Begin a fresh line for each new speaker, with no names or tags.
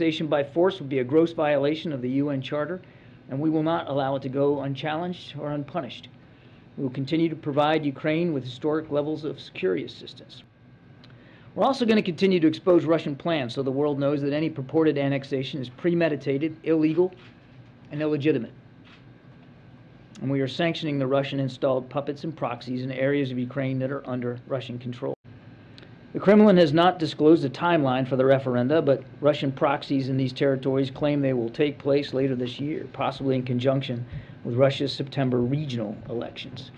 annexation by force would be a gross violation of the UN Charter, and we will not allow it to go unchallenged or unpunished. We will continue to provide Ukraine with historic levels of security assistance. We're also going to continue to expose Russian plans so the world knows that any purported annexation is premeditated, illegal, and illegitimate. And we are sanctioning the Russian installed puppets and proxies in areas of Ukraine that are under Russian control. The Kremlin has not disclosed a timeline for the referenda, but Russian proxies in these territories claim they will take place later this year, possibly in conjunction with Russia's September regional elections.